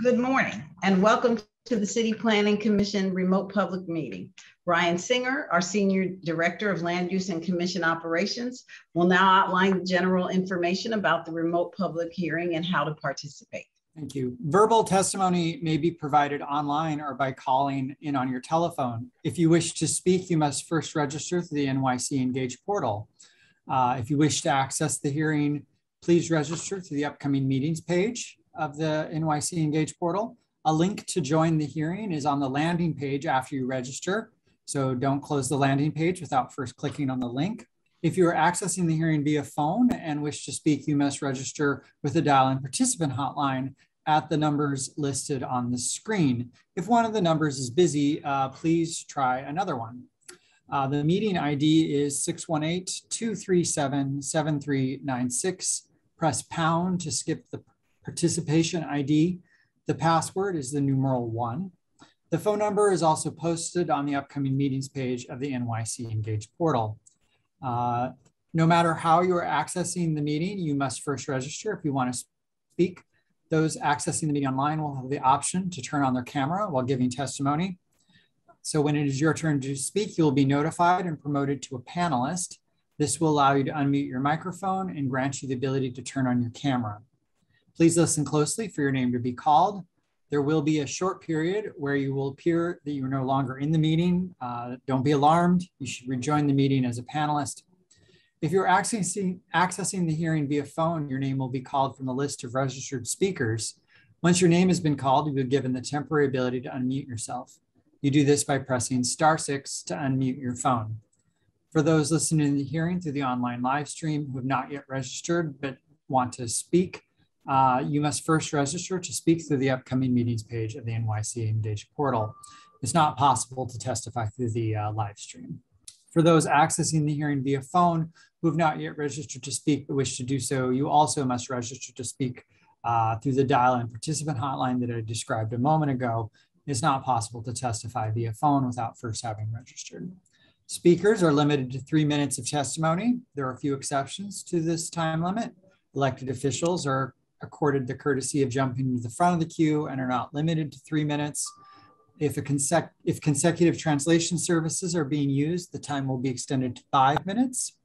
Good morning and welcome to the City Planning Commission remote public meeting. Brian Singer, our Senior Director of Land Use and Commission Operations, will now outline general information about the remote public hearing and how to participate. Thank you. Verbal testimony may be provided online or by calling in on your telephone. If you wish to speak, you must first register through the NYC Engage portal. Uh, if you wish to access the hearing, please register through the upcoming meetings page of the NYC Engage portal. A link to join the hearing is on the landing page after you register. So don't close the landing page without first clicking on the link. If you are accessing the hearing via phone and wish to speak, you must register with the dial-in participant hotline at the numbers listed on the screen. If one of the numbers is busy, uh, please try another one. Uh, the meeting ID is 618-237-7396. Press pound to skip the participation ID. The password is the numeral one. The phone number is also posted on the upcoming meetings page of the NYC Engage portal. Uh, no matter how you are accessing the meeting, you must first register if you want to speak. Those accessing the meeting online will have the option to turn on their camera while giving testimony. So when it is your turn to speak, you'll be notified and promoted to a panelist. This will allow you to unmute your microphone and grant you the ability to turn on your camera. Please listen closely for your name to be called. There will be a short period where you will appear that you are no longer in the meeting. Uh, don't be alarmed. You should rejoin the meeting as a panelist. If you're accessing, accessing the hearing via phone, your name will be called from the list of registered speakers. Once your name has been called, you'll be given the temporary ability to unmute yourself. You do this by pressing star six to unmute your phone. For those listening to the hearing through the online live stream who have not yet registered but want to speak, uh, you must first register to speak through the upcoming meetings page of the NYC Engage portal. It's not possible to testify through the uh, live stream. For those accessing the hearing via phone who have not yet registered to speak but wish to do so, you also must register to speak uh, through the dial-in participant hotline that I described a moment ago. It's not possible to testify via phone without first having registered. Speakers are limited to three minutes of testimony. There are a few exceptions to this time limit. Elected officials are accorded the courtesy of jumping to the front of the queue and are not limited to three minutes. If, a consec if consecutive translation services are being used, the time will be extended to five minutes.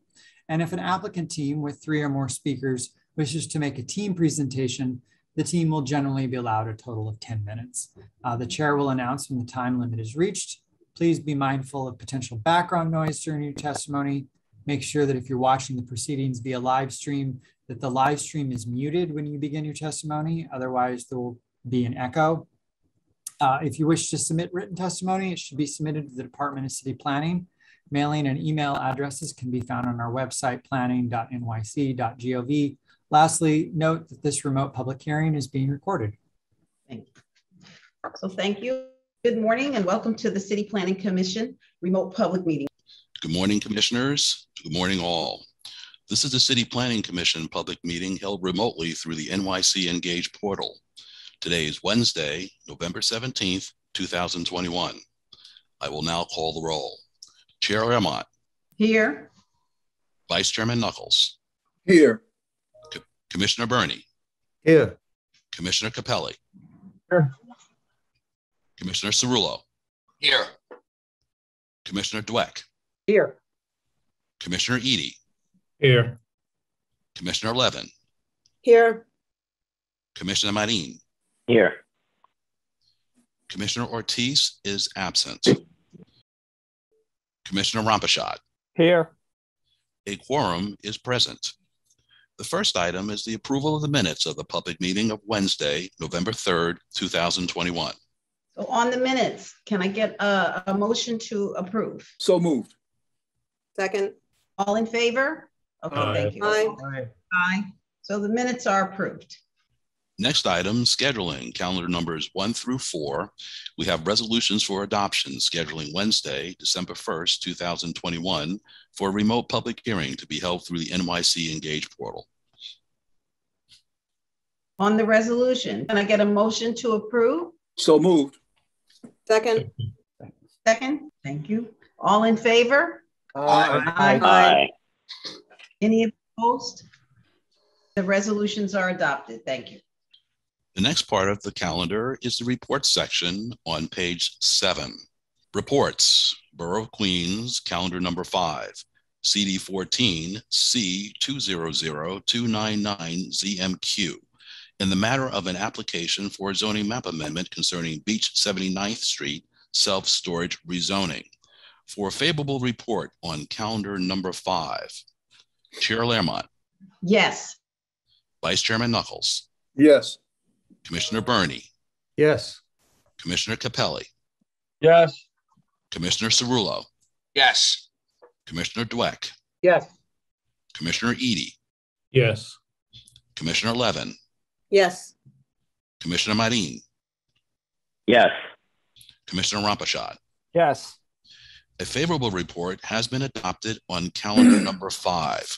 And if an applicant team with three or more speakers wishes to make a team presentation, the team will generally be allowed a total of 10 minutes. Uh, the chair will announce when the time limit is reached. Please be mindful of potential background noise during your testimony. Make sure that if you're watching the proceedings via live stream, that the live stream is muted when you begin your testimony. Otherwise, there will be an echo. Uh, if you wish to submit written testimony, it should be submitted to the Department of City Planning. Mailing and email addresses can be found on our website, planning.nyc.gov. Lastly, note that this remote public hearing is being recorded. Thank you. So thank you. Good morning and welcome to the City Planning Commission remote public meeting. Good morning, commissioners. Good morning, all. This is the City Planning Commission public meeting held remotely through the NYC Engage portal. Today is Wednesday, November 17th, 2021. I will now call the roll. Chair Amat. Here. Vice Chairman Knuckles. Here. Co Commissioner Burney. Here. Commissioner Cappelli. Here. Commissioner Cerullo. Here. Commissioner Douek. Here. Commissioner Eaddy. Here. Commissioner Levin. Here. Commissioner Marin. Here. Commissioner Ortiz is absent. Commissioner Rampershad. Here. A quorum is present. The first item is the approval of the minutes of the public meeting of Wednesday, November 3rd, 2021. So on the minutes, can I get a, a motion to approve? So moved. Second. All in favor? Okay, Aye. thank you. Aye. Aye. So the minutes are approved. Next item, scheduling, calendar numbers one through four. We have resolutions for adoption scheduling Wednesday, December 1st, 2021 for a remote public hearing to be held through the NYC Engage portal. On the resolution, can I get a motion to approve? So moved. Second. Second, thank you. All in favor? Aye. Aye. Any opposed? The resolutions are adopted. Thank you. The next part of the calendar is the report section on page seven. Reports, Borough of Queens, calendar number five, CD 14, C 200-299-ZMQ. In the matter of an application for a zoning map amendment concerning Beach 79th Street self-storage rezoning. For a favorable report on calendar number five, Chair Laremont, Yes. Vice Chairman Knuckles, Yes. Commissioner Burney, Yes. Commissioner Cappelli, Yes. Commissioner Cerullo, Yes. Commissioner Douek, Yes. Commissioner Eaddy, Yes. Commissioner Levin, yes, Commissioner Marin, yes, Commissioner Rampershad. Yes. A favorable report has been adopted on calendar number five.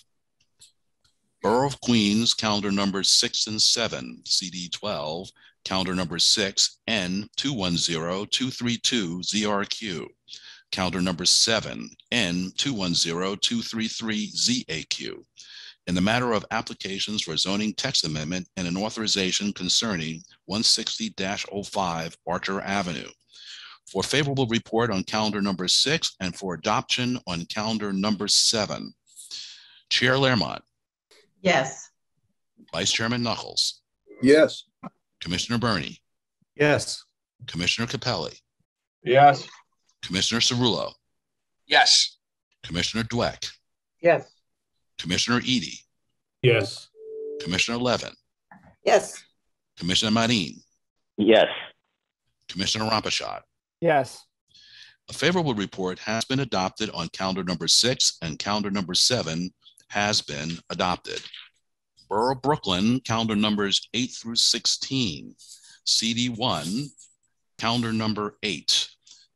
Borough of Queens, calendar numbers six and seven, CD twelve, calendar number six, N two one zero two three two ZRQ. Calendar number seven, N two one zero two three three ZAQ. In the matter of applications for zoning text amendment and an authorization concerning one sixty 5 Archer Avenue for favorable report on calendar number six and for adoption on calendar number seven. Chair Laremont, Yes. Vice Chairman Knuckles, Yes. Commissioner Burney, Yes. Commissioner Cappelli, Yes. Commissioner Cerullo, Yes. Commissioner Douek, Yes. Commissioner Eaddy, Yes. Commissioner Levin, yes, Commissioner Marin, yes, Commissioner Rampershad. Yes. A favorable report has been adopted on calendar number six and calendar number seven has been adopted. Borough Brooklyn, calendar numbers eight through 16. CD one, calendar number eight.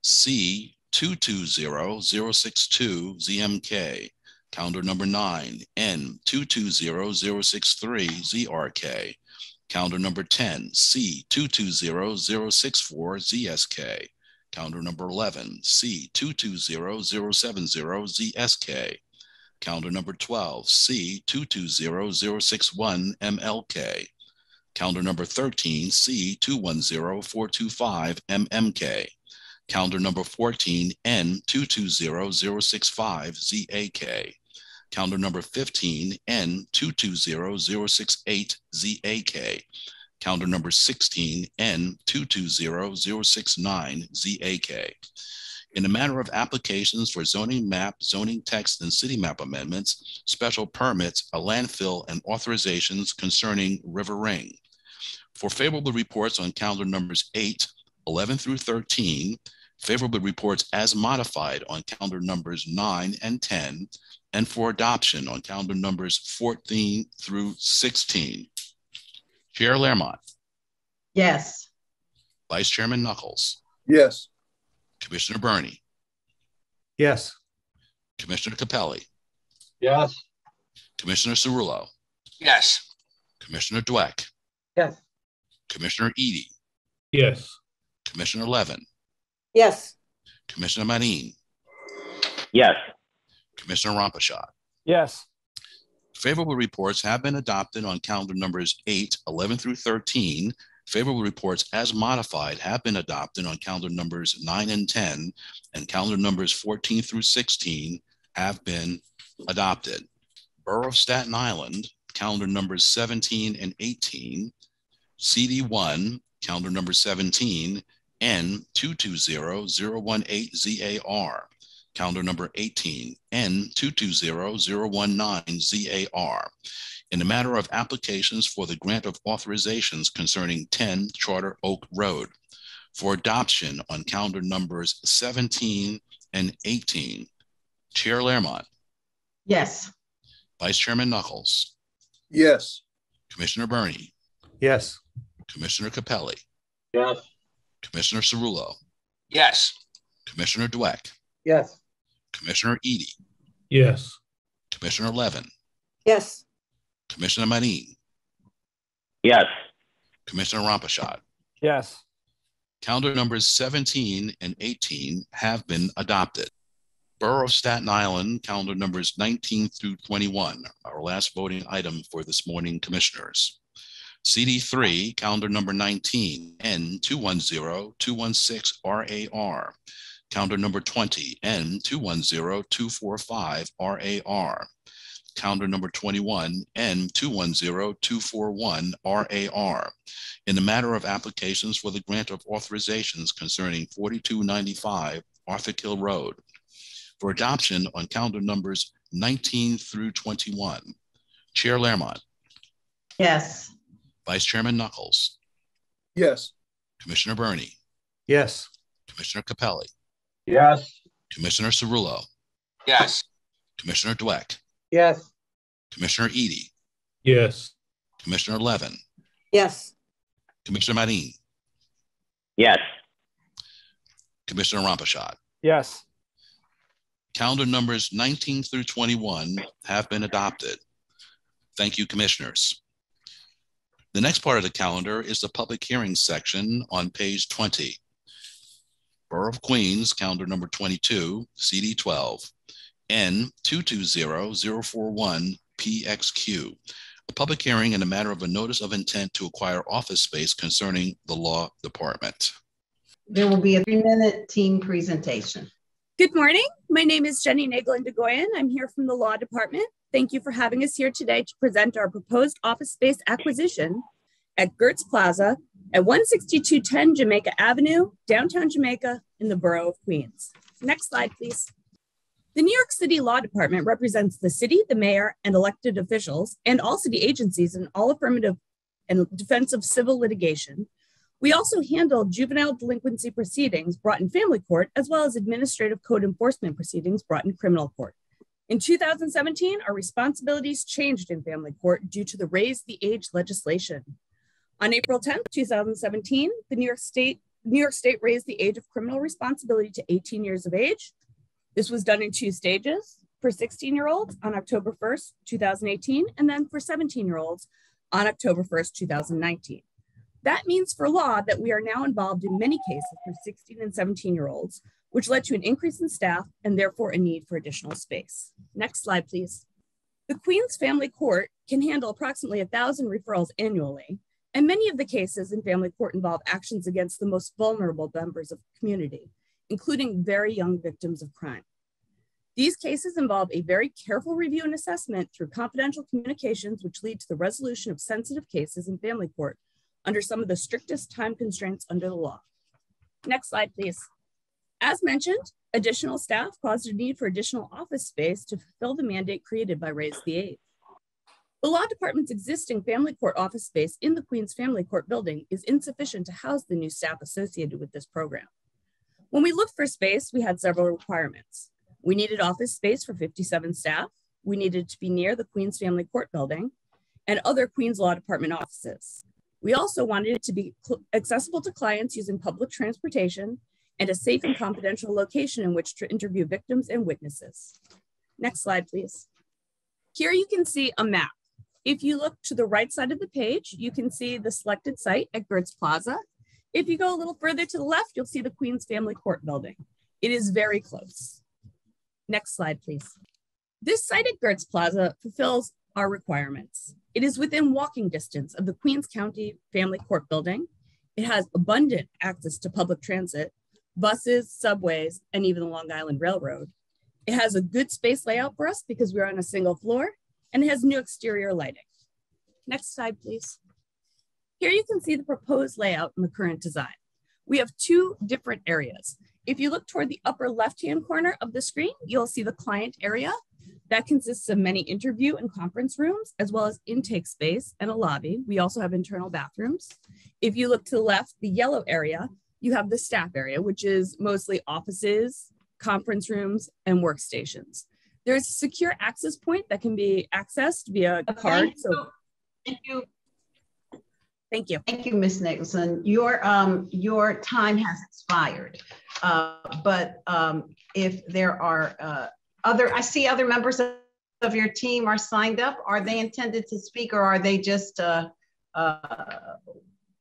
C 220062 ZMK. Calendar number nine, N 220063 ZRK. Calendar number 10, C 220064 ZSK calendar number 11, C 220070ZSK, calendar number 12, C 220061 MLK, calendar number 13, C 210425 MMK, calendar number 14, N 220065 ZAK, calendar number 15, N 220068 ZAK, calendar number 16 N 220069 ZAK. In the matter of applications for zoning map, zoning text, and city map amendments, special permits, a landfill, and authorizations concerning River Ring. For favorable reports on calendar numbers 8, 11 through 13, favorable reports as modified on calendar numbers 9 and 10, and for adoption on calendar numbers 14 through 16. Chair Laremont, Yes. Vice Chairman Knuckles, Yes. Commissioner Burney, Yes. Commissioner Cappelli, Yes. Commissioner Cerullo, Yes. Commissioner Douek, Yes. Commissioner Eaddy, Yes. Commissioner Levin, yes, Commissioner Marin, yes, Commissioner Rampershad. Yes. Favorable reports have been adopted on calendar numbers 8, 11 through 13. Favorable reports as modified have been adopted on calendar numbers 9 and 10, and calendar numbers 14 through 16 have been adopted. Borough of Staten Island, calendar numbers 17 and 18, CD1, calendar number 17, N 220018ZAR, calendar number 18, N 220019ZAR. In the matter of applications for the grant of authorizations concerning 10 Charter Oak Road for adoption on calendar numbers 17 and 18. Chair Laremont, Yes. Vice Chairman Knuckles, Yes. Commissioner Burney, Yes. Commissioner Cappelli, Yes. Commissioner Cerullo, Yes. Commissioner Douek, Yes. Commissioner Eaddy, Yes. Commissioner Levin, yes, Commissioner Marin, yes, Commissioner Rampershad. Yes. Calendar numbers 17 and 18 have been adopted. Borough of Staten Island, calendar numbers 19 through 21, our last voting item for this morning, Commissioners. CD3, calendar number 19, N210216RAR. Calendar number 20, N210245RAR. Calendar number 21, N210241RAR. In the matter of applications for the grant of authorizations concerning 4295 Arthur Kill Road for adoption on calendar numbers 19 through 21. Chair Laremont, Yes. Vice Chairman Knuckles, Yes. Commissioner Burney, Yes. Commissioner Cappelli, Yes. Commissioner Cerullo, yes, Commissioner Douek, Yes. Commissioner Eaddy, Yes. Commissioner Levin, yes, Commissioner Marin, yes, Commissioner Rampershad. Yes. Calendar numbers 19 through 21 have been adopted. Thank you, commissioners. The next part of the calendar is the public hearing section on page 20. Borough of Queens, calendar number 22, CD 12, N220041PXQ. A public hearing in a matter of a notice of intent to acquire office space concerning the law department. There will be a three-minute team presentation. Good morning. My name is Jenny Naglin DeGoyan. I'm here from the Law Department. Thank you for having us here today to present our proposed office space acquisition at Gertz Plaza at 16210 Jamaica Avenue, downtown Jamaica, in the borough of Queens. Next slide, please. The New York City Law Department represents the city, the mayor, and elected officials, and all city agencies in all affirmative and defensive civil litigation we also handle juvenile delinquency proceedings brought in family court, as well as administrative code enforcement proceedings brought in criminal court. In 2017, our responsibilities changed in family court due to the Raise the Age legislation. On April 10, 2017, the New York State New York State raised the age of criminal responsibility to 18 years of age. This was done in two stages for 16 year olds on October 1st, 2018, and then for 17 year olds on October 1st, 2019. That means for law that we are now involved in many cases for 16 and 17 year olds, which led to an increase in staff and therefore a need for additional space. Next slide, please. The Queens Family Court can handle approximately 1,000 referrals annually, and many of the cases in family court involve actions against the most vulnerable members of the community, including very young victims of crime. These cases involve a very careful review and assessment through confidential communications, which lead to the resolution of sensitive cases in family court under some of the strictest time constraints under the law. Next slide, please. As mentioned, additional staff caused a need for additional office space to fulfill the mandate created by Raise the Age. The law department's existing family court office space in the Queens Family Court building is insufficient to house the new staff associated with this program. When we looked for space, we had several requirements. We needed office space for 57 staff. We needed to be near the Queens Family Court building and other Queens Law Department offices. We also wanted it to be accessible to clients using public transportation and a safe and confidential location in which to interview victims and witnesses. Next slide, please. Here you can see a map. If you look to the right side of the page, you can see the selected site at Gertz Plaza. If you go a little further to the left, you'll see the Queens Family Court building. It is very close. Next slide, please. This site at Gertz Plaza fulfills our requirements. It is within walking distance of the Queens County Family Court building. It has abundant access to public transit, buses, subways, and even the Long Island Railroad. It has a good space layout for us because we're on a single floor and it has new exterior lighting. Next slide, please. Here you can see the proposed layout in the current design. We have two different areas. If you look toward the upper left-hand corner of the screen, you'll see the client area that consists of many interview and conference rooms, as well as intake space and a lobby. We also have internal bathrooms. If you look to the left, the yellow area, you have the staff area, which is mostly offices, conference rooms, and workstations. There's a secure access point that can be accessed via a card. You. So Thank you. Thank you. Thank you, Ms. Nicholson. Your, um, your time has expired. Uh, but, um, if there are, uh, other, I see other members of, of your team are signed up. Are they intended to speak or are they just, uh, uh,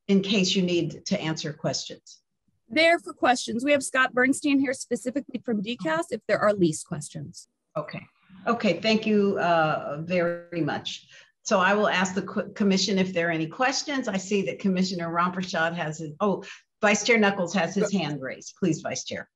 in case you need to answer questions? There for questions. We have Scott Bernstein here specifically from DCAS if there are lease questions. Okay. Okay. Thank you, uh, very much. So I will ask the commission if there are any questions. I see that Commissioner Rampershad has his, oh, Vice Chair Knuckles has his hand raised. Please, Vice Chair.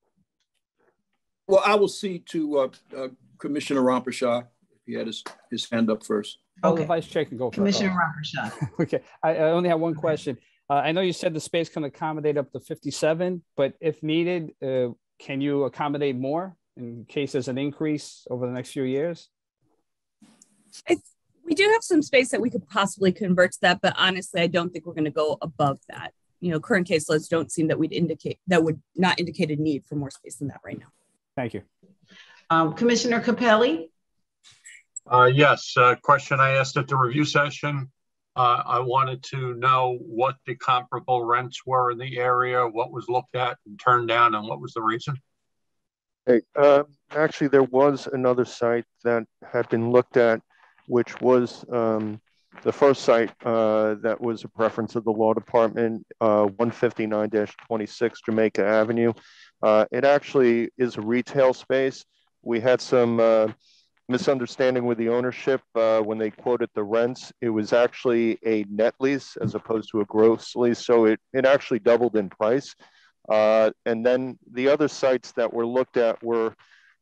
Well, I will see to uh, uh, Commissioner Rompershaw. If he had his, his hand up first. Oh, Okay. the vice chair can go first. Commissioner Rampershad. Okay, I, I only have one question. Uh, I know you said the space can accommodate up to 57, but if needed, uh, can you accommodate more in case there's an increase over the next few years? We do have some space that we could possibly convert to that, but honestly, I don't think we're going to go above that. You know, current caseloads don't seem that we'd indicate that would not indicate a need for more space than that right now. Thank you. Um, Commissioner Cappelli, Uh, yes, uh, question I asked at the review session. Uh, I wanted to know what the comparable rents were in the area, what was looked at and turned down, and what was the reason? Hey, uh, actually, there was another site that had been looked at, which was um, the first site uh, that was a preference of the law department, uh, 159-26 Jamaica Avenue. Uh, it actually is a retail space. We had some uh, misunderstanding with the ownership uh, when they quoted the rents. It was actually a net lease as opposed to a gross lease, so it it actually doubled in price. Uh, and then the other sites that were looked at were a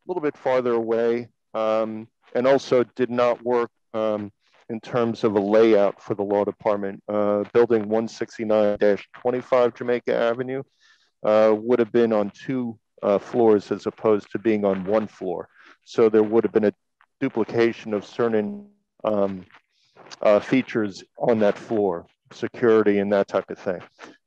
little bit farther away um, and also did not work um, in terms of a layout for the law department. Uh, building 169-25 Jamaica Avenue uh, would have been on two uh, floors as opposed to being on one floor. So there would have been a duplication of certain um, uh, features on that floor, security and that type of thing.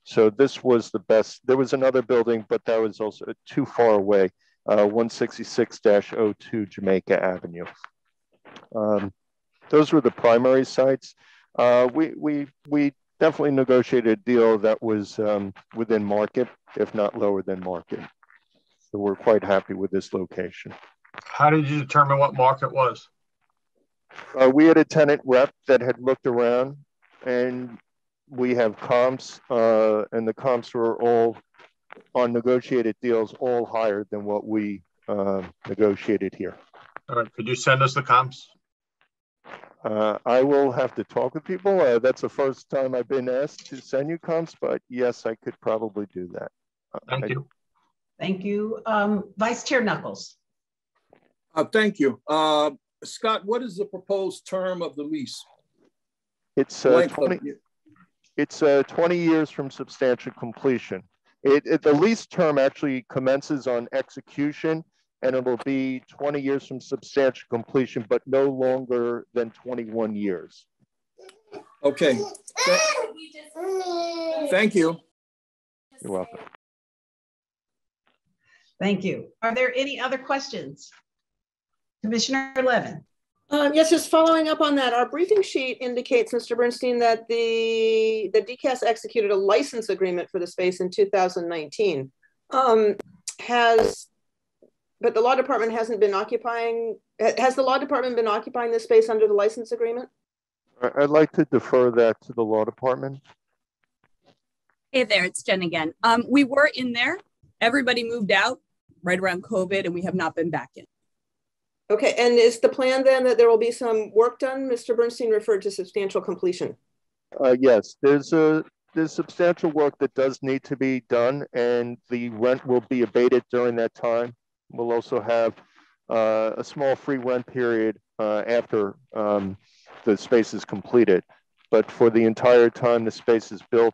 So this was the best. There was another building, but that was also too far away, uh, 166-02 Jamaica Avenue. Um, those were the primary sites. Uh, we, we, we definitely negotiated a deal that was um, within market, if not lower than market. So we're quite happy with this location. How did you determine what market was? Uh, we had a tenant rep that had looked around and we have comps uh, and the comps were all on negotiated deals, all higher than what we uh, negotiated here. All right, could you send us the comps? Uh, I will have to talk with people. Uh, that's the first time I've been asked to send you comps, but yes, I could probably do that. Uh, Thank I- you. thank you. Um, Vice Chair Knuckles. Uh, Thank you. Uh, Scott, what is the proposed term of the lease? It's uh, Length of- 20, it's uh, 20 years from substantial completion. It, it, the lease term actually commences on execution and it'll be 20 years from substantial completion, but no longer than 21 years. Okay. Thank you. You're welcome. Thank you. Are there any other questions? Commissioner Levin. Um, yes, just following up on that, our briefing sheet indicates, Mr. Bernstein, that the, the DCAS executed a license agreement for the space in 2019. Um, has, but the law department hasn't been occupying, has the law department been occupying this space under the license agreement? I- I'd like to defer that to the law department. Hey there, it's Jen again. Um, we were in there. Everybody moved out right around COVID, and we have not been back in. Okay, and is the plan then that there will be some work done? Mr. Bernstein referred to substantial completion. Uh, yes, there's a there's substantial work that does need to be done, and the rent will be abated during that time. We'll also have uh, a small free rent period uh, after um, the space is completed. But for the entire time the space is built,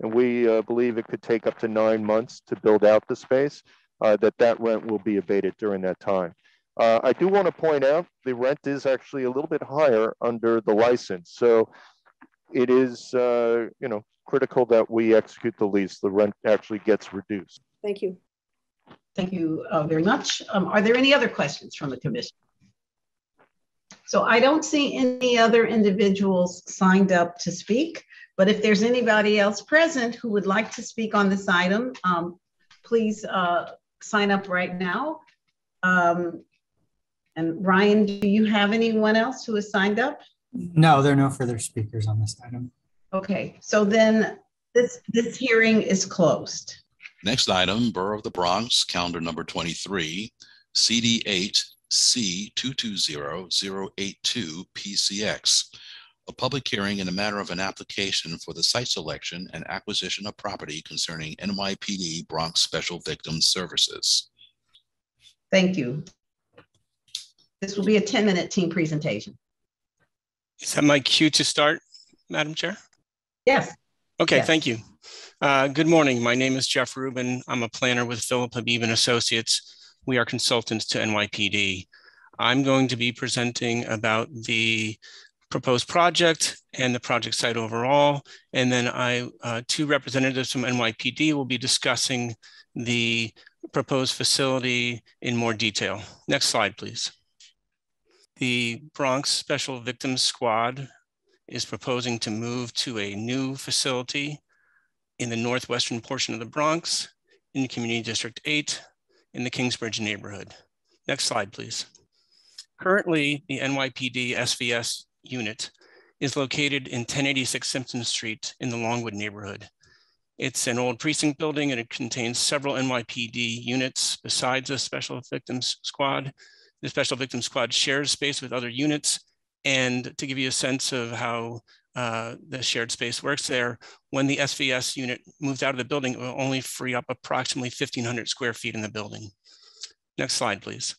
and we uh, believe it could take up to nine months to build out the space, uh, that that rent will be abated during that time. Uh, I do want to point out the rent is actually a little bit higher under the license. So it is, uh, you know, critical that we execute the lease. The rent actually gets reduced. Thank you. Thank you uh, very much. Um, are there any other questions from the commission? So I don't see any other individuals signed up to speak, but if there's anybody else present who would like to speak on this item, um, please uh, sign up right now. Um, and Ryan, do you have anyone else who has signed up? No, there are no further speakers on this item. Okay, so then this, this hearing is closed. Next item, Borough of the Bronx, calendar number 23, CD8 C220082 PCX. a public hearing in the matter of an application for the site selection and acquisition of property concerning NYPD Bronx Special Victims Services. Thank you. This will be a 10-minute team presentation. Is that my cue to start, Madam Chair? Yes. Okay, Yes. thank you. Uh, good morning. My name is Jeff Rubin. I'm a planner with Philip Habib and Associates. We are consultants to NYPD. I'm going to be presenting about the proposed project and the project site overall. And then I, uh, two representatives from NYPD will be discussing the proposed facility in more detail. Next slide, please. The Bronx Special Victims Squad is proposing to move to a new facility in the northwestern portion of the Bronx in Community District 8 in the Kingsbridge neighborhood. Next slide, please. Currently, the NYPD SVS unit is located in 1086 Simpson Street in the Longwood neighborhood. It's an old precinct building and it contains several NYPD units besides the Special Victims Squad. The Special Victims Squad shares space with other units. And to give you a sense of how uh, the shared space works there, when the SVS unit moves out of the building, it will only free up approximately 1,500 square feet in the building. Next slide, please.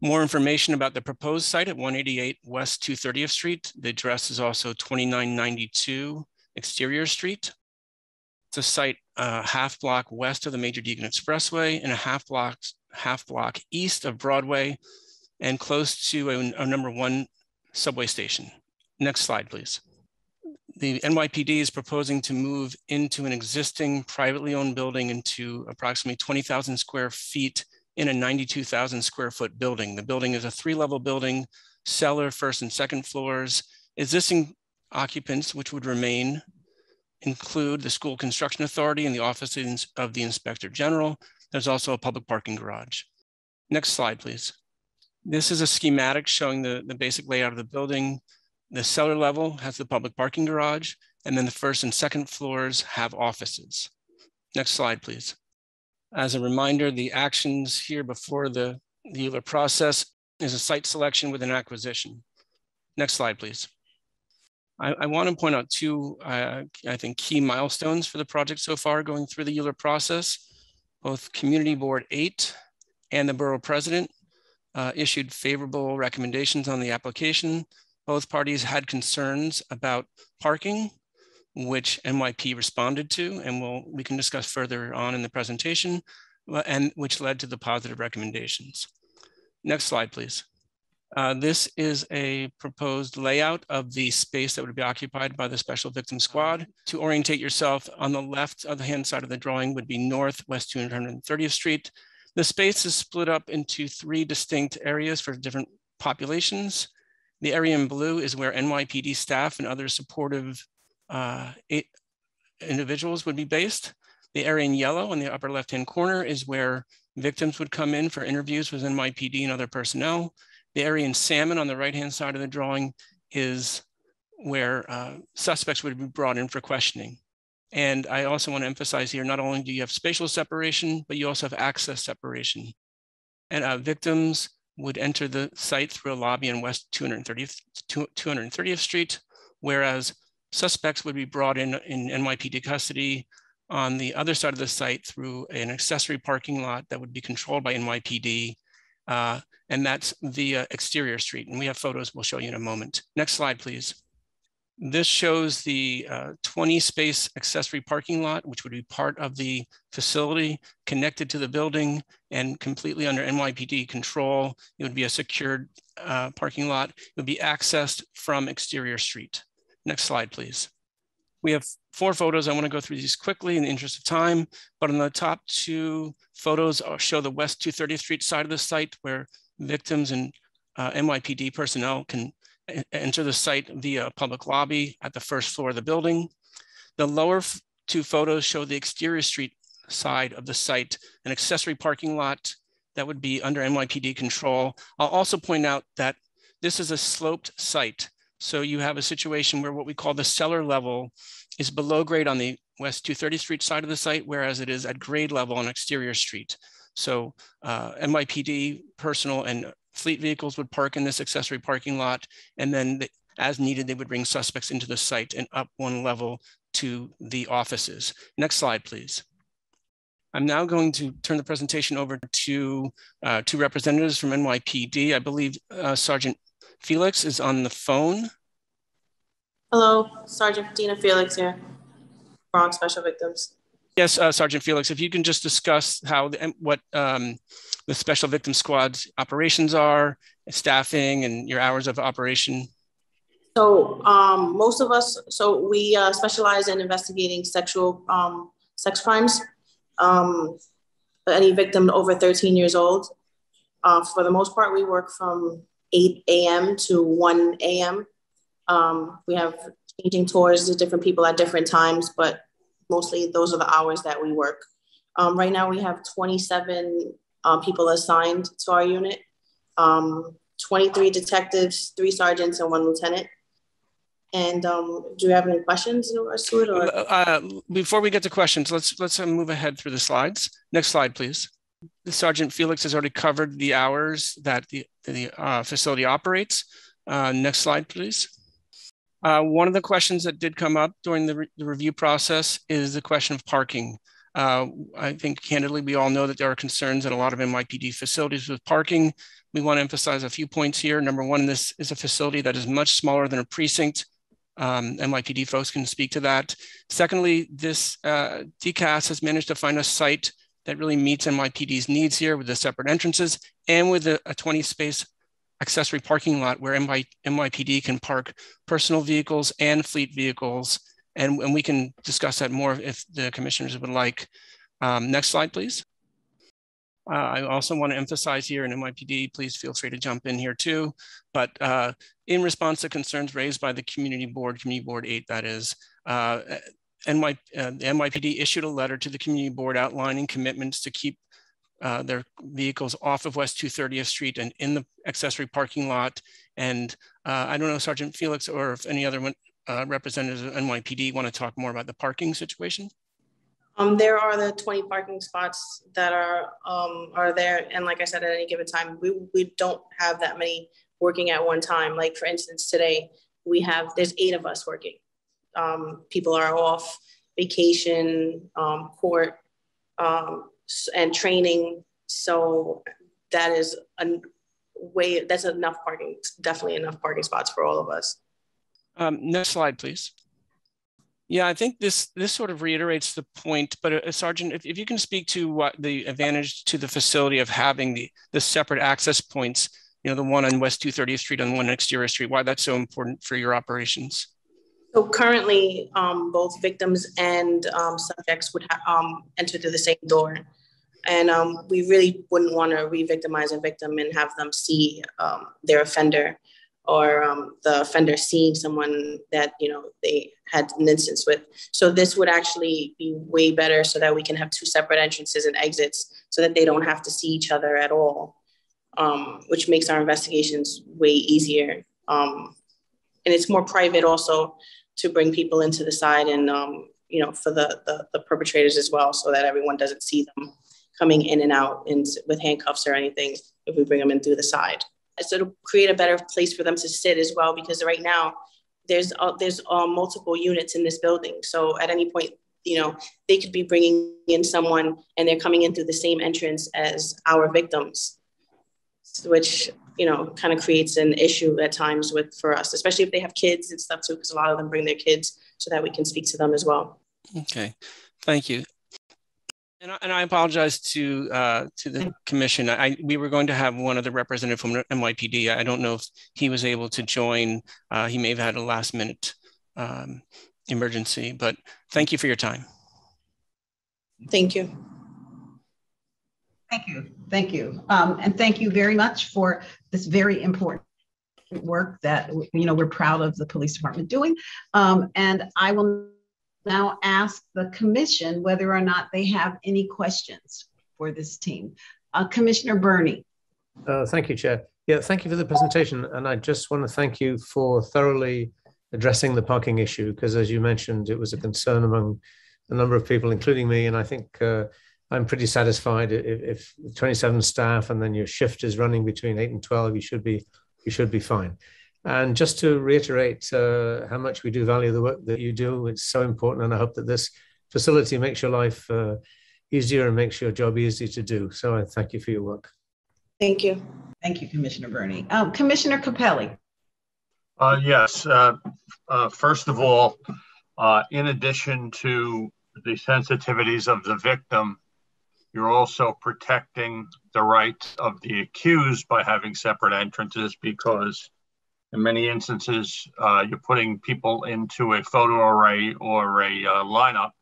More information about the proposed site at 188 West 230th Street. The address is also 2992 Exterior Street. It's a site uh, half block west of the Major Deegan Expressway and a half block, half block east of Broadway and close to a, a number one subway station. Next slide, please. The NYPD is proposing to move into an existing privately owned building into approximately 20,000 square feet in a 92,000 square foot building. The building is a three level building, cellar, first and second floors. Existing occupants, which would remain, include the School Construction Authority and the Office of the Inspector General. There's also a public parking garage. Next slide, please. This is a schematic showing the, the basic layout of the building. The cellar level has the public parking garage, and then the first and second floors have offices. Next slide, please. As a reminder, the actions here before the, the ULURP process is a site selection with an acquisition. Next slide, please. I, I want to point out two, uh, I think, key milestones for the project so far going through the ULURP process. Both Community Board 8 and the Borough President uh, issued favorable recommendations on the application. Both parties had concerns about parking, which NYP responded to, and we'll, we can discuss further on in the presentation, uh, and which led to the positive recommendations. Next slide, please. Uh, this is a proposed layout of the space that would be occupied by the Special Victim Squad. To orientate yourself, on the left of the hand side of the drawing would be North West 230th Street. The space is split up into three distinct areas for different populations. The area in blue is where NYPD staff and other supportive uh, individuals would be based. The area in yellow in the upper left-hand corner is where victims would come in for interviews with NYPD and other personnel. The area in salmon on the right-hand side of the drawing is where uh, suspects would be brought in for questioning. And I also want to emphasize here, not only do you have spatial separation, but you also have access separation. And uh, victims would enter the site through a lobby in West 230th, 230th Street, whereas suspects would be brought in in NYPD custody on the other side of the site through an accessory parking lot that would be controlled by NYPD. Uh, and that's via exterior street. And we have photos we'll show you in a moment. Next slide, please. This shows the uh, 20 space accessory parking lot, which would be part of the facility connected to the building and completely under NYPD control. It would be a secured uh, parking lot. It would be accessed from exterior street. Next slide, please. We have four photos. I want to go through these quickly in the interest of time, but on the top two photos show the West 230th Street side of the site where victims and uh, NYPD personnel can enter the site via a public lobby at the first floor of the building. The lower two photos show the exterior street side of the site, an accessory parking lot that would be under NYPD control. I'll also point out that this is a sloped site. So you have a situation where what we call the cellar level is below grade on the West 230 Street side of the site, whereas it is at grade level on exterior street. So uh, NYPD personnel and fleet vehicles would park in this accessory parking lot. And then the, As needed, they would bring suspects into the site and up one level to the offices. Next slide, please. I'm now going to turn the presentation over to uh, two representatives from NYPD. I believe uh, Sergeant Felix is on the phone. Hello, Sergeant Dina Felix here, Bronx Special Victims. Yes, uh, Sergeant Felix, if you can just discuss how the, what um, the Special Victim Squad's operations are, staffing, and your hours of operation. So um, most of us, so we uh, specialize in investigating sexual um, sex crimes. Um, any victim over 13 years old. Uh, for the most part, we work from 8 a.m. to 1 a.m. Um, we have changing tours to different people at different times, but mostly those are the hours that we work. Um, right now, we have 27 uh, people assigned to our unit, um, 23 detectives, three sergeants, and one lieutenant. And um, do you have any questions in regards to it? Or? Uh, uh before we get to questions, let's let's uh, move ahead through the slides. Next slide, please. The Sergeant Felix has already covered the hours that the, the uh, facility operates. Uh, next slide, please. Uh, one of the questions that did come up during the, re the review process is the question of parking. Uh, I think candidly, we all know that there are concerns at a lot of NYPD facilities with parking. We want to emphasize a few points here. Number one, this is a facility that is much smaller than a precinct. Um, NYPD folks can speak to that. Secondly, this uh, DCAS has managed to find a site that really meets NYPD's needs here with the separate entrances and with a, a 20 space accessory parking lot where NY, NYPD can park personal vehicles and fleet vehicles. And, and we can discuss that more if the commissioners would like. Um, next slide, please. Uh, I also want to emphasize here in NYPD, please feel free to jump in here too. But uh, in response to concerns raised by the community board, community board eight, that is, uh, NY, uh, the NYPD issued a letter to the community board outlining commitments to keep uh, their vehicles off of West 230th Street and in the accessory parking lot. And uh, I don't know, Sergeant Felix, or if any other uh, representatives of NYPD want to talk more about the parking situation. Um, there are the 20 parking spots that are um, are there, and like I said, at any given time, we we don't have that many working at one time. Like for instance, today we have there's eight of us working. Um, people are off vacation, um, court, um, and training. So that is a way. That's enough parking. Definitely enough parking spots for all of us. Um, next slide, please. Yeah, I think this this sort of reiterates the point, but uh, Sergeant, if, if you can speak to what the advantage to the facility of having the, the separate access points, you know, the one on West 230th Street and one next Exterior Street, why that's so important for your operations. So currently, um, both victims and um, subjects would um, enter through the same door. And um, we really wouldn't want to re-victimize a victim and have them see um, their offender or um, the offender seeing someone that you know they had an instance with. So this would actually be way better so that we can have two separate entrances and exits so that they don't have to see each other at all, um, which makes our investigations way easier. Um, and it's more private also to bring people into the side and um, you know for the, the, the perpetrators as well so that everyone doesn't see them coming in and out with handcuffs or anything if we bring them in through the side. So it'll create a better place for them to sit as well because right now there's uh, there's uh, multiple units in this building. So at any point you know they could be bringing in someone and they're coming in through the same entrance as our victims which you know kind of creates an issue at times with for us especially if they have kids and stuff too because a lot of them bring their kids so that we can speak to them as well. Okay. Thank you and I, and I apologize to uh, to the commission. I we were going to have one other representative from NYPD. I don't know if he was able to join. Uh, he may have had a last minute um, emergency, but thank you for your time. Thank you. Thank you. Thank you. Um, and thank you very much for this very important work that you know we're proud of the police department doing. Um, and I will now ask the commission whether or not they have any questions for this team. Uh, Commissioner Burney. Uh, thank you, Chair. Yeah, thank you for the presentation. And I just want to thank you for thoroughly addressing the parking issue, because as you mentioned, it was a concern among a number of people, including me. And I think uh, I'm pretty satisfied if, if 27 staff and then your shift is running between 8 and 12, you should be, you should be fine. And just to reiterate uh, how much we do value the work that you do, it's so important. And I hope that this facility makes your life uh, easier and makes your job easy to do. So I thank you for your work. Thank you. Thank you, Commissioner Burney. Um, Commissioner Cappelli. Uh, yes. Uh, uh, first of all, uh, in addition to the sensitivities of the victim, you're also protecting the rights of the accused by having separate entrances because in many instances, uh, you're putting people into a photo array or a uh, lineup,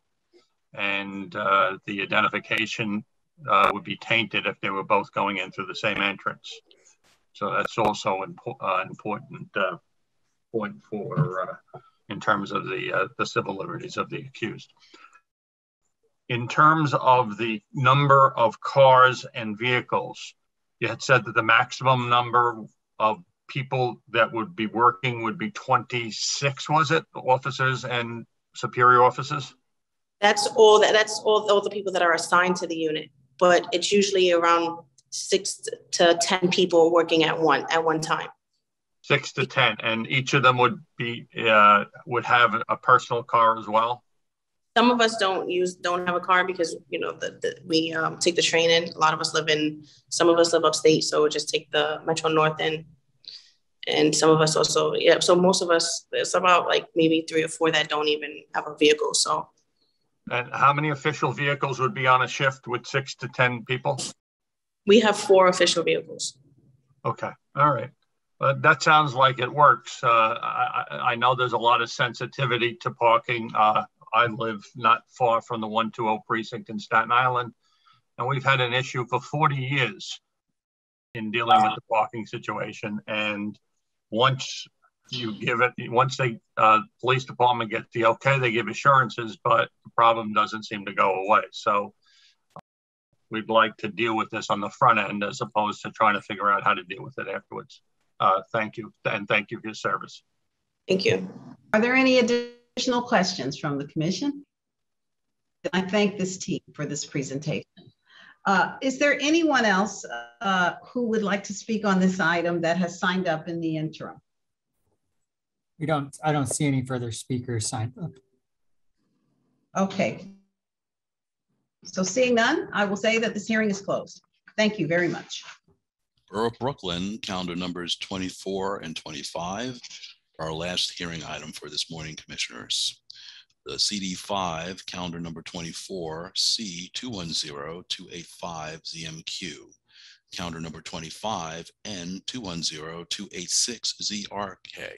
and uh, the identification uh, would be tainted if they were both going in through the same entrance. So that's also an impo uh, important uh, point for in terms of the the civil liberties of the accused. In terms of the number of cars and vehicles, you had said that the maximum number of people that would be working would be 26, was it? Officers and superior officers? That's all that that's all, all the people that are assigned to the unit, but it's usually around six to 10 people working at one at one time. Six to 10, and each of them would be uh, would have a personal car as well. Some of us don't use don't have a car because you know the, the we um, take the train in. A lot of us live in. Some of us live upstate, so we just take the Metro North in and some of us also yeah so most of us it's about like maybe three or four that don't even have a vehicle so. And how many official vehicles would be on a shift with six to ten people? We have four official vehicles. Okay all right. Uh, that sounds like it works. Uh, I, I know there's a lot of sensitivity to parking. Uh, i live not far from the 120 precinct in staten island and we've had an issue for 40 years in dealing with the parking situation and once you give it, once the uh, police department gets the okay, they give assurances, but the problem doesn't seem to go away. So we'd like to deal with this on the front end as opposed to trying to figure out how to deal with it afterwards. Uh, thank you. And thank you for your service. Thank you. Are there any additional questions from the commission? I thank this team for this presentation. Uh, is there anyone else uh, who would like to speak on this item that has signed up in the interim? We don't, I don't see any further speakers signed up. Okay. So seeing none, I will say that this hearing is closed. Thank you very much. Borough of Brooklyn, calendar numbers 24 and 25, our last hearing item for this morning, commissioners the CD5 calendar number 24 C210285ZMQ, calendar number 25 N210286ZRK.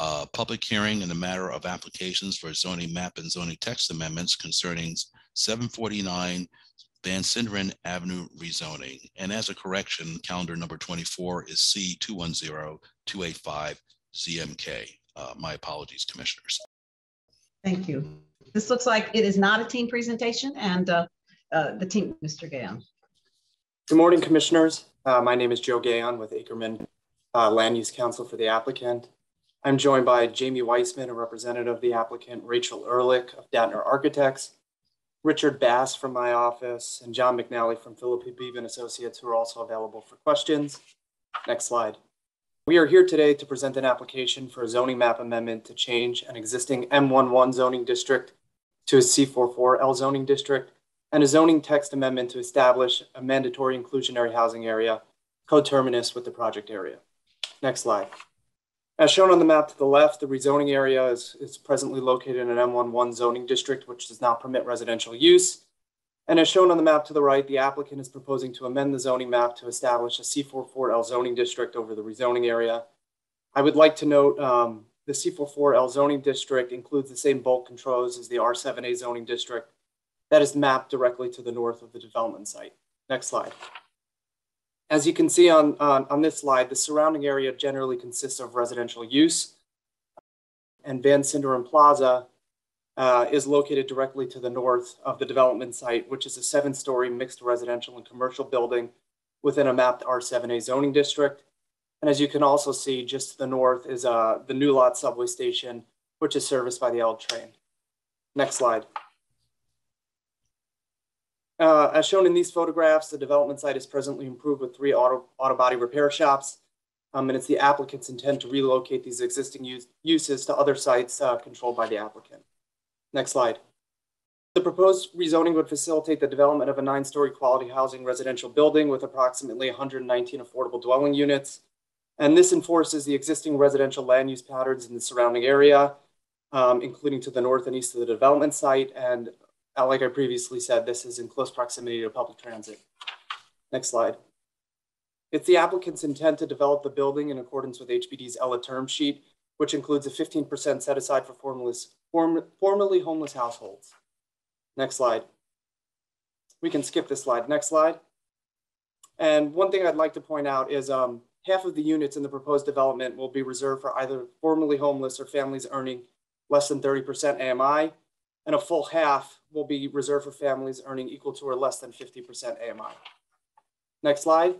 Uh, public hearing in the matter of applications for zoning map and zoning text amendments concerning 749 Van Sinderen Avenue rezoning. And as a correction, calendar number 24 is C210285ZMK. Uh, my apologies, commissioners. Thank you. This looks like it is not a team presentation and uh, uh, the team, Mr. Gayon. Good morning, commissioners. Uh, my name is Joe Gayon with Ackerman uh, Land Use Counsel for the applicant. I'm joined by Jamie Weissman, a representative of the applicant, Rachel Ehrlich of Dattner Architects, Richard Bass from my office, and John McNally from Philip Habib Associates, who are also available for questions. Next slide. We are here today to present an application for a zoning map amendment to change an existing M11 zoning district to a C44L zoning district and a zoning text amendment to establish a mandatory inclusionary housing area coterminous with the project area. Next slide. As shown on the map to the left, the rezoning area is, is presently located in an M11 zoning district, which does not permit residential use. And as shown on the map to the right, the applicant is proposing to amend the zoning map to establish a C44L zoning district over the rezoning area. I would like to note um, the C44L zoning district includes the same bulk controls as the R7A zoning district that is mapped directly to the north of the development site. Next slide. As you can see on, on, on this slide, the surrounding area generally consists of residential use and Van Sinderen Plaza uh, is located directly to the north of the development site, which is a seven story mixed residential and commercial building within a mapped R7A zoning district. And as you can also see, just to the north is uh, the New Lot subway station, which is serviced by the L train. Next slide. Uh, as shown in these photographs, the development site is presently improved with three auto, auto body repair shops, Um, and it's the applicant's intent to relocate these existing use, uses to other sites uh, controlled by the applicant. Next slide. The proposed rezoning would facilitate the development of a nine-story quality housing residential building with approximately 119 affordable dwelling units. And this enforces the existing residential land use patterns in the surrounding area, um, including to the north and east of the development site. And uh, like I previously said, this is in close proximity to public transit. Next slide. It's the applicant's intent to develop the building in accordance with HPD's ELLA term sheet, which includes a 15% set aside for formless, form, formerly homeless households. Next slide. We can skip this slide. Next slide. And one thing I'd like to point out is um, half of the units in the proposed development will be reserved for either formerly homeless or families earning less than 30% AMI, and a full half will be reserved for families earning equal to or less than 50% AMI. Next slide.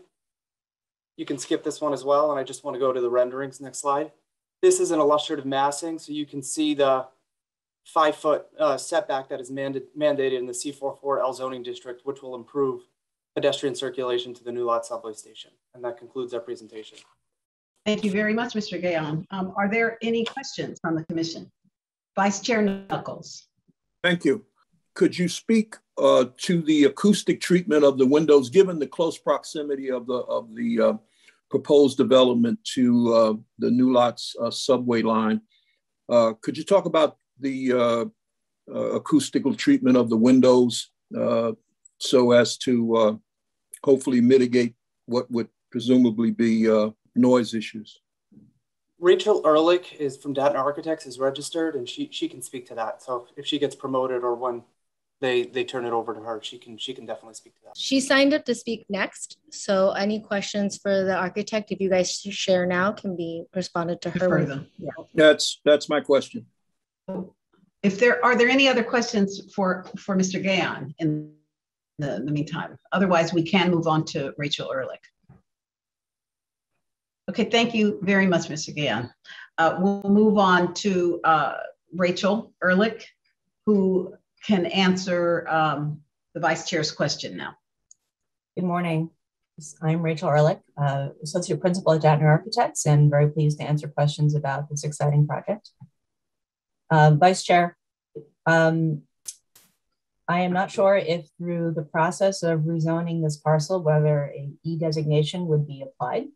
You can skip this one as well, and I just want to go to the renderings. Next slide. This is an illustrative massing, so you can see the five foot uh, setback that is manda mandated in the C44L zoning district, which will improve pedestrian circulation to the new lot subway station. And that concludes our presentation. Thank you very much, Mr. Gayon. Um, are there any questions from the commission? Vice Chair Knuckles. Thank you. Could you speak uh, to the acoustic treatment of the windows, given the close proximity of the of the uh, proposed development to uh, the new lots uh, subway line? Uh, could you talk about the uh, uh, acoustical treatment of the windows uh, so as to uh, hopefully mitigate what would presumably be noise issues? Rachel Ehrlich is from Dattner Architects, is registered, and she she can speak to that. So if she gets promoted or when they they turn it over to her, she can she can definitely speak to that. She signed up to speak next. So any questions for the architect, if you guys share now, can be responded to her. With, yeah. That's that's my question. If there are there any other questions for for Mr. Gayon in the, in the meantime? Otherwise, we can move on to Rachel Ehrlich. Okay, thank you very much, Mr. Gayon. Uh, we'll move on to uh, Rachel Ehrlich, who can answer um, the vice chair's question now. Good morning. I'm Rachel Ehrlich, uh, Associate Principal at Dattner Architects, and very pleased to answer questions about this exciting project. Uh, vice Chair, um, I am not sure if through the process of rezoning this parcel, whether a E designation would be applied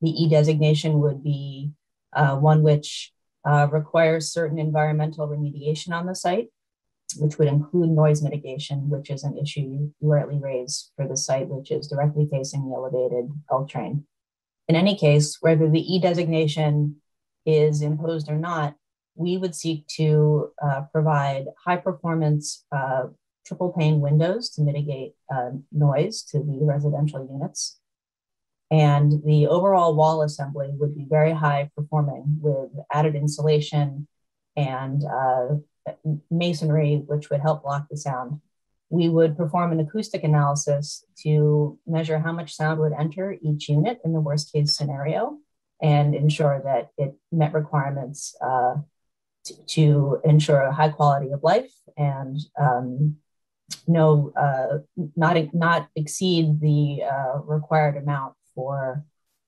the E designation would be uh, one which uh, requires certain environmental remediation on the site, which would include noise mitigation, which is an issue you rightly raised for the site, which is directly facing the elevated L train. In any case, whether the E designation is imposed or not, we would seek to uh, provide high performance uh, triple pane windows to mitigate uh, noise to the residential units. And the overall wall assembly would be very high performing with added insulation and uh, masonry, which would help block the sound. We would perform an acoustic analysis to measure how much sound would enter each unit in the worst case scenario and ensure that it met requirements uh, to, ensure a high quality of life and um, no, uh, not, not exceed the uh, required amount for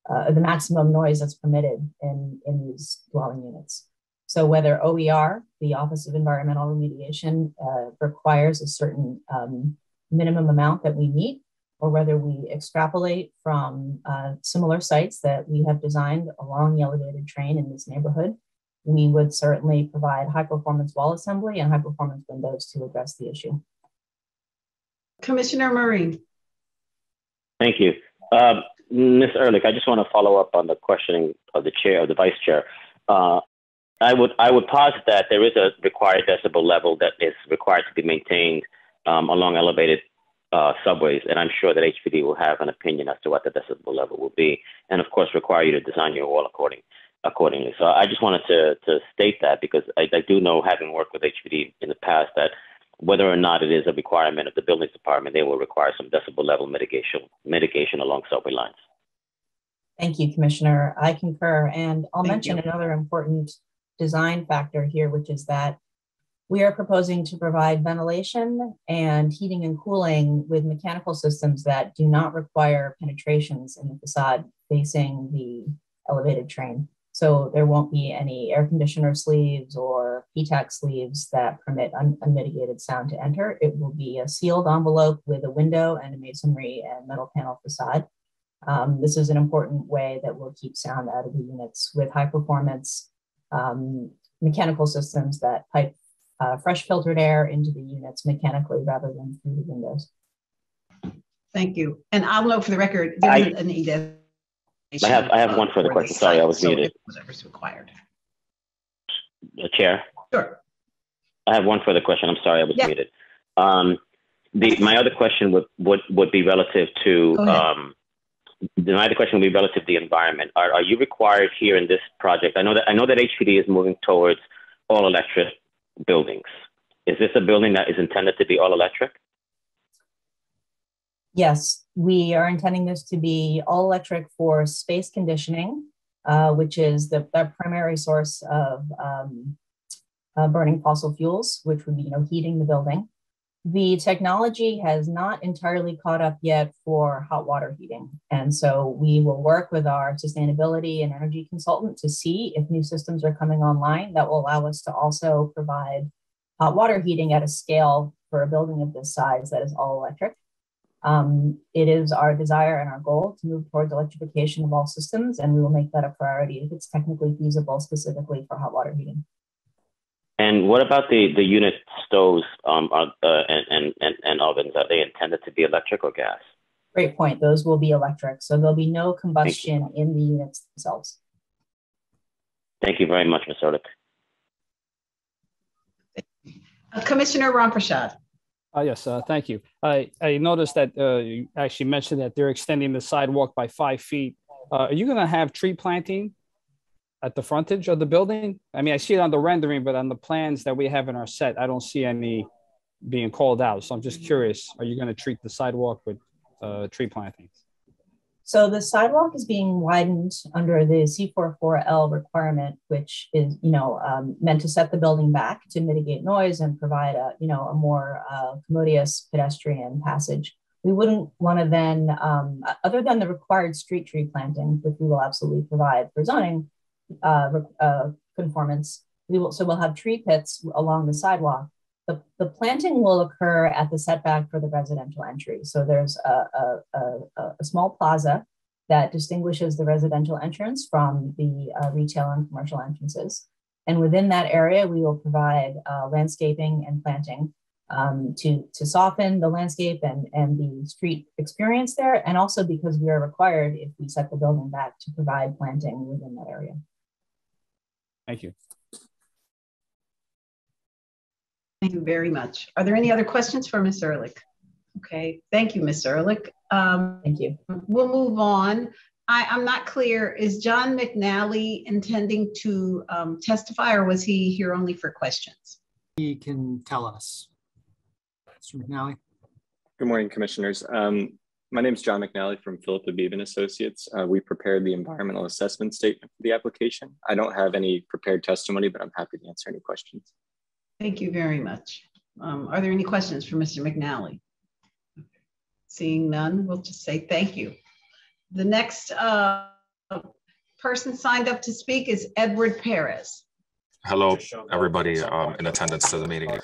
uh, the maximum noise that's permitted in, in these dwelling units. So whether OER, the Office of Environmental Remediation, uh, requires a certain um, minimum amount that we meet, or whether we extrapolate from uh, similar sites that we have designed along the elevated train in this neighborhood, we would certainly provide high performance wall assembly and high performance windows to address the issue. Commissioner Murray. Thank you. Um, Ms. Ehrlich, I just want to follow up on the questioning of the chair, of the vice chair. Uh, I would I would posit that there is a required decibel level that is required to be maintained um, along elevated uh, subways, and I'm sure that HPD will have an opinion as to what the decibel level will be, and of course require you to design your wall according accordingly. So I just wanted to to state that because I, I do know, having worked with HPD in the past, that whether or not it is a requirement of the buildings department, they will require some decibel level mitigation mitigation along subway lines. Thank you, Commissioner. I concur. And I'll Thank mention you. another important design factor here, which is that we are proposing to provide ventilation and heating and cooling with mechanical systems that do not require penetrations in the facade facing the elevated train. So there won't be any air conditioner sleeves or PTAC sleeves that permit un unmitigated sound to enter. It will be a sealed envelope with a window and a masonry and metal panel facade. Um, this is an important way that will keep sound out of the units with high performance um, mechanical systems that pipe uh, fresh filtered air into the units mechanically rather than through the windows. Thank you. And I'll note for the record, there I- isn't an identification I have, I have one further question. Sorry, I was so muted. Whatever's required. The chair. Sure. I have one further question. I'm sorry, I was Yeah. muted. Um, the, my other question would, would, would be relative to, um, the, my other question would be relative to the environment. Are, are you required here in this project? I know that, I know that HPD is moving towards all electric buildings. Is this a building that is intended to be all electric? Yes, we are intending this to be all electric for space conditioning, uh, which is the, the primary source of um, uh, burning fossil fuels, which would be, you know, heating the building. The technology has not entirely caught up yet for hot water heating. And so we will work with our sustainability and energy consultant to see if new systems are coming online that will allow us to also provide hot water heating at a scale for a building of this size that is all electric. Um, it is our desire and our goal to move towards electrification of all systems, and we will make that a priority if it's technically feasible, specifically for hot water heating. And what about the, the unit stoves um, uh, and, and, and, and ovens? Are they intended to be electric or gas? Great point. Those will be electric, so there'll be no combustion in the units themselves. Thank you very much, Ms. Ehrlich. Uh, Commissioner Rampershad. Uh, yes, uh, thank you. I, I noticed that uh, you actually mentioned that they're extending the sidewalk by five feet. Uh, are you going to have tree planting at the frontage of the building? I mean, I see it on the rendering, but on the plans that we have in our set, I don't see any being called out. So I'm just curious, are you going to treat the sidewalk with uh, tree plantings? So the sidewalk is being widened under the C44L requirement, which is, you know, um, meant to set the building back to mitigate noise and provide a, you know, a more uh, commodious pedestrian passage. We wouldn't want to then, um, other than the required street tree planting, which we will absolutely provide for zoning uh, uh, conformance, we will. So we'll have tree pits along the sidewalk. The, the planting will occur at the setback for the residential entry. So there's a, a, a, a small plaza that distinguishes the residential entrance from the uh, retail and commercial entrances. And within that area, we will provide uh, landscaping and planting um, to, to soften the landscape and, and the street experience there. And also because we are required, if we set the building back, to provide planting within that area. Thank you. Thank you very much. Are there any other questions for Ms. Ehrlich? Okay, thank you, Ms. Ehrlich. Um, thank you. We'll move on. I, I'm not clear, is John McNally intending to um, testify or was he here only for questions? He can tell us. Mr. McNally. Good morning, commissioners. Um, my name is John McNally from Philip Habib and Associates. Uh, we prepared the environmental assessment statement for the application. I don't have any prepared testimony, but I'm happy to answer any questions. Thank you very much. Um, are there any questions for Mr. McNally? Seeing none, we'll just say thank you. The next uh, person signed up to speak is Edward Perez. Hello, everybody um, in attendance to the meeting.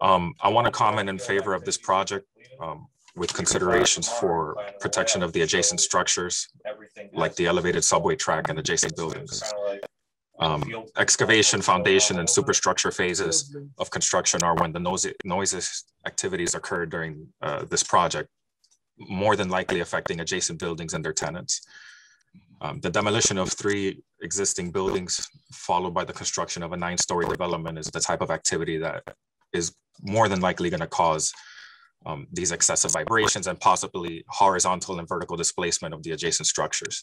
Um, I want to comment in favor of this project um, with considerations for protection of the adjacent structures, like the elevated subway track and adjacent buildings. Um, excavation, foundation, and superstructure phases of construction are when the noisy, noises activities occur during uh, this project, more than likely affecting adjacent buildings and their tenants. Um, the demolition of three existing buildings, followed by the construction of a nine-story development, is the type of activity that is more than likely going to cause um, these excessive vibrations and possibly horizontal and vertical displacement of the adjacent structures.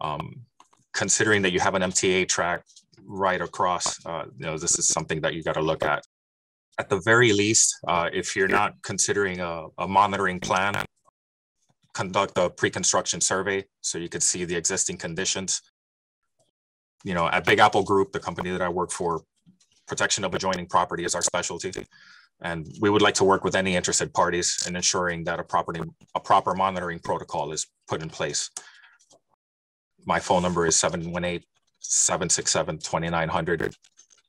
Um, considering that you have an MTA track right across, uh, you know, this is something that you got to look at. At the very least, uh, if you're not considering a, a monitoring plan, conduct a pre-construction survey so you could see the existing conditions. You know, at Big Apple Group, the company that I work for, protection of adjoining property is our specialty. And we would like to work with any interested parties in ensuring that a property, a proper monitoring protocol is put in place. My phone number is 718-767-2900,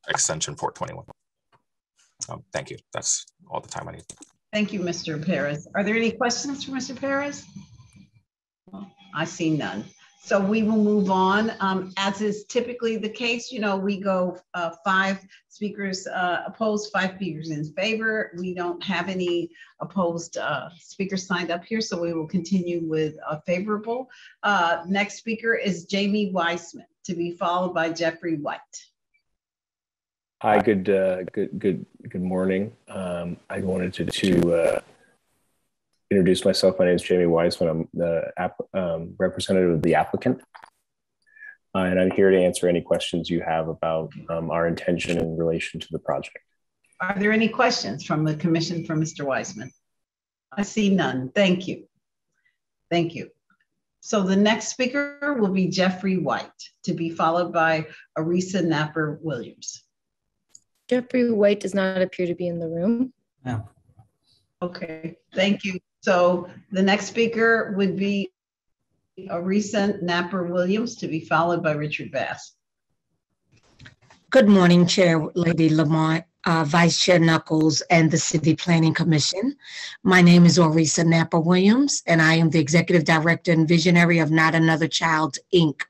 extension 421. Um, thank you. That's all the time I need. Thank you, Mr. Perez. Are there any questions for Mr. Perez? I see none. So we will move on. Um, as is typically the case, you know, we go uh, five speakers uh, opposed, five speakers in favor. We don't have any opposed uh, speakers signed up here, so we will continue with a favorable. Uh, next speaker is Jamie Weissman, to be followed by Jeffrey White. Hi, good, uh, good, good, good morning. Um, I wanted to, to uh, introduce myself. My name is Jamie Weissman. I'm the app, um, representative of the applicant. Uh, and I'm here to answer any questions you have about um, our intention in relation to the project. Are there any questions from the commission for Mr. Weissman? I see none. Thank you. Thank you. So the next speaker will be Jeffrey White, to be followed by Arisa Napper Williams. Jeffrey White does not appear to be in the room. No. Okay, thank you. So the next speaker would be a recent Napper Williams to be followed by Richard Bass. Good morning, Chair Lady Laremont, uh, Vice Chair Knuckles, and the City Planning Commission. My name is Orisa Napper Williams, and I am the Executive Director and Visionary of Not Another Child, Inc.,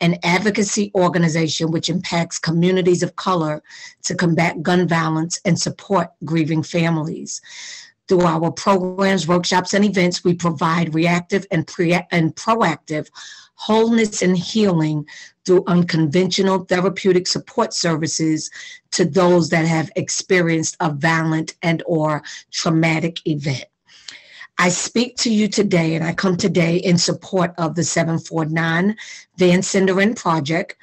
an advocacy organization which impacts communities of color to combat gun violence and support grieving families. Through our programs, workshops, and events, we provide reactive and, pre- and proactive wholeness and healing through unconventional therapeutic support services to those that have experienced a violent and or traumatic event. I speak to you today, and I come today in support of the 749 Van Sinderen project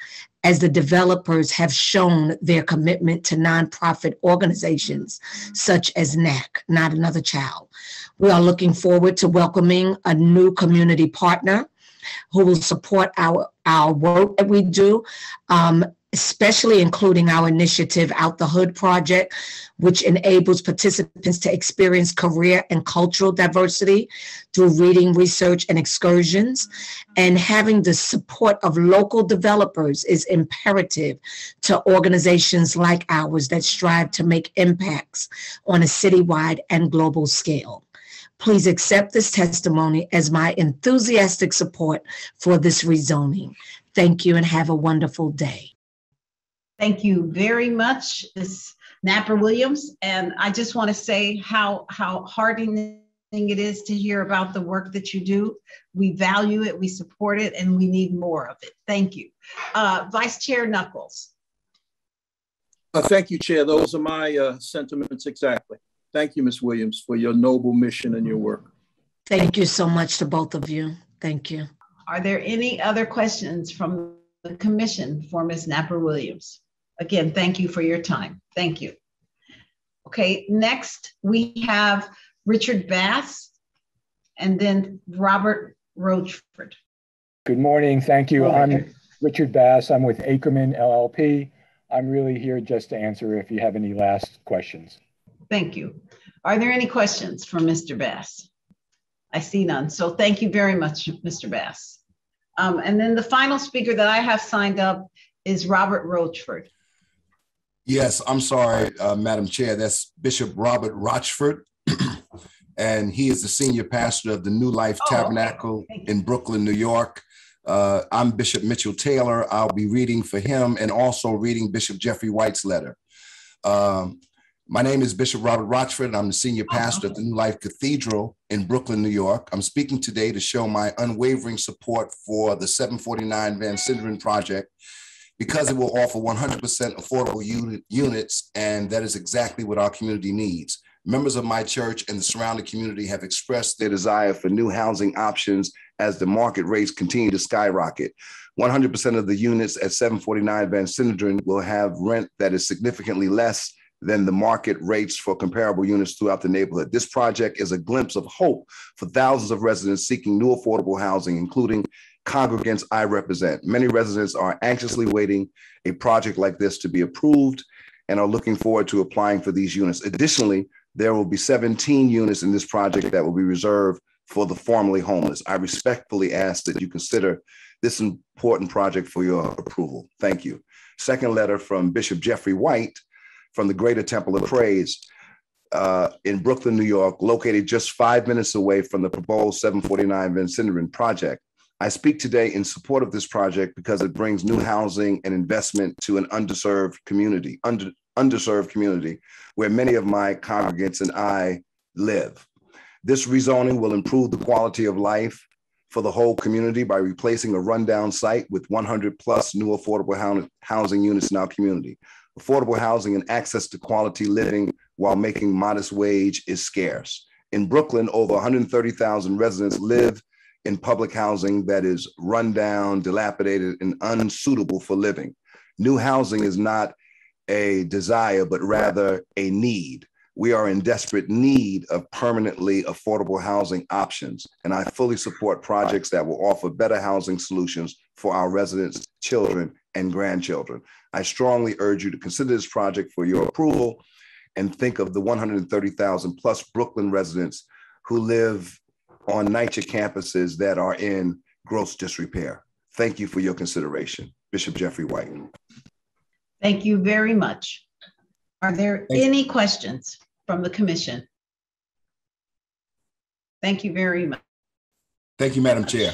as the developers have shown their commitment to nonprofit organizations such as NAC, Not Another Child. We are looking forward to welcoming a new community partner who will support our, our work that we do. Um, especially including our initiative Out the Hood Project, which enables participants to experience career and cultural diversity through reading, research, and excursions. And having the support of local developers is imperative to organizations like ours that strive to make impacts on a citywide and global scale. Please accept this testimony as my enthusiastic support for this rezoning. Thank you and have a wonderful day. Thank you very much, Ms. Napper Williams. And I just want to say how, how heartening it is to hear about the work that you do. We value it, we support it, and we need more of it. Thank you. Uh, Vice Chair Knuckles. Uh, thank you, Chair. Those are my uh, sentiments exactly. Thank you, Ms. Williams, for your noble mission and your work. Thank you so much to both of you. Thank you. Are there any other questions from the commission for Ms. Napper Williams? Again, thank you for your time. Thank you. Okay, next we have Richard Bass and then Robert Rochford. Good morning. Thank you. I'm Richard Bass. I'm with Ackerman LLP. I'm really here just to answer if you have any last questions. Thank you. Are there any questions for Mr. Bass? I see none. So thank you very much, Mr. Bass. Um, and then the final speaker that I have signed up is Robert Rochford. Yes, I'm sorry, uh, Madam Chair. That's Bishop Robert Rochford. and he is the senior pastor of the New Life oh, Tabernacle okay. in Brooklyn, New York. Uh, I'm Bishop Mitchell Taylor. I'll be reading for him and also reading Bishop Jeffrey White's letter. Um, my name is Bishop Robert Rochford, and I'm the senior oh, pastor of the New Life Cathedral in Brooklyn, New York. I'm speaking today to show my unwavering support for the 749 Van Sinderen project because it will offer 100% affordable unit, units, and that is exactly what our community needs. Members of my church and the surrounding community have expressed their desire for new housing options as the market rates continue to skyrocket. 100% of the units at 749 Van Sinderen will have rent that is significantly less than the market rates for comparable units throughout the neighborhood. This project is a glimpse of hope for thousands of residents seeking new affordable housing, including congregants I represent. Many residents are anxiously waiting a project like this to be approved and are looking forward to applying for these units. Additionally, there will be 17 units in this project that will be reserved for the formerly homeless. I respectfully ask that you consider this important project for your approval. Thank you. Second letter from Bishop Jeffrey White from the Greater Temple of Praise uh, in Brooklyn, New York, located just five minutes away from the proposed 749 Van project. I speak today in support of this project because it brings new housing and investment to an underserved community, under, underserved community where many of my congregants and I live. This rezoning will improve the quality of life for the whole community by replacing a rundown site with 100 plus new affordable housing units in our community. Affordable housing and access to quality living while making modest wage is scarce. In Brooklyn, over 130,000 residents live in public housing that is rundown, dilapidated, and unsuitable for living. New housing is not a desire, but rather a need. We are in desperate need of permanently affordable housing options, and I fully support projects that will offer better housing solutions for our residents, children, and grandchildren. I strongly urge you to consider this project for your approval and think of the 130,000 plus Brooklyn residents who live on NYCHA campuses that are in gross disrepair. Thank you for your consideration. Bishop Jeffrey White. Thank you very much. Are there Thank any you. questions from the commission? Thank you very much. Thank you, Madam Chair.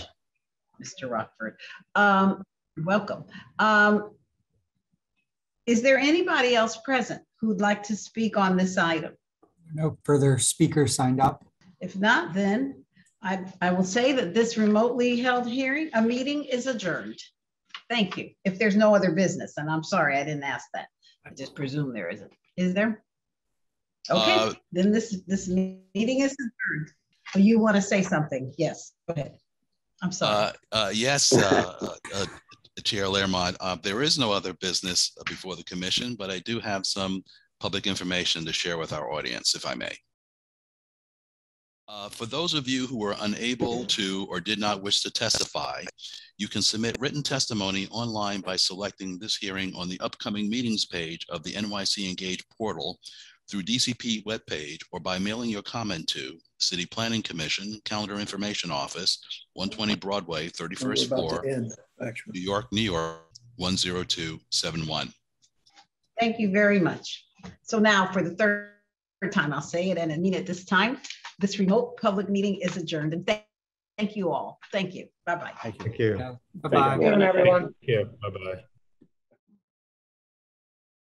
Mr. Rochford. Um, welcome. Um, is there anybody else present who'd like to speak on this item? No further speakers signed up. If not, then I, I will say that this remotely held hearing, a meeting is adjourned. Thank you. If there's no other business, and I'm sorry, I didn't ask that. I just presume there isn't. Is there? Okay, uh, then this this meeting is adjourned. Oh, you want to say something? Yes, go ahead. I'm sorry. Uh, uh, yes, uh, uh, uh, Chair Laremont, there is no other business before the commission, but I do have some public information to share with our audience, if I may. Uh, for those of you who were unable to or did not wish to testify, you can submit written testimony online by selecting this hearing on the upcoming meetings page of the NYC Engage portal through DCP webpage or by mailing your comment to City Planning Commission, Calendar Information Office, 120 Broadway, 31st floor, end, New York, New York, 10271. Thank you very much. So now for the third time, I'll say it and I mean it this time. This remote public meeting is adjourned. And thank, thank you all. Thank you. Bye-bye. Thank you. Thank you. Bye-bye. Everyone. Thank you. Bye-bye.